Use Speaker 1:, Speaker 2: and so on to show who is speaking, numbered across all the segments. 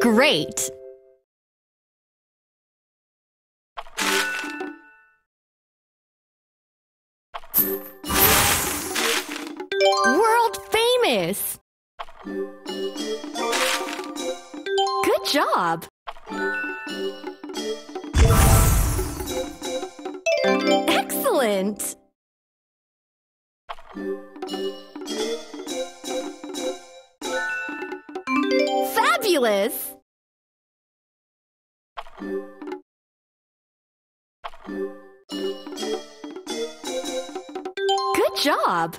Speaker 1: Great! Good job! Excellent! Fabulous! Good job!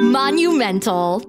Speaker 1: Monumental.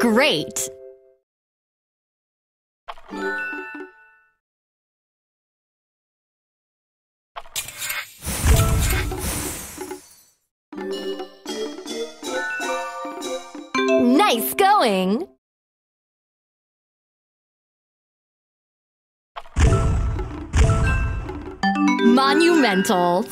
Speaker 1: Great. Nice going! Monumental.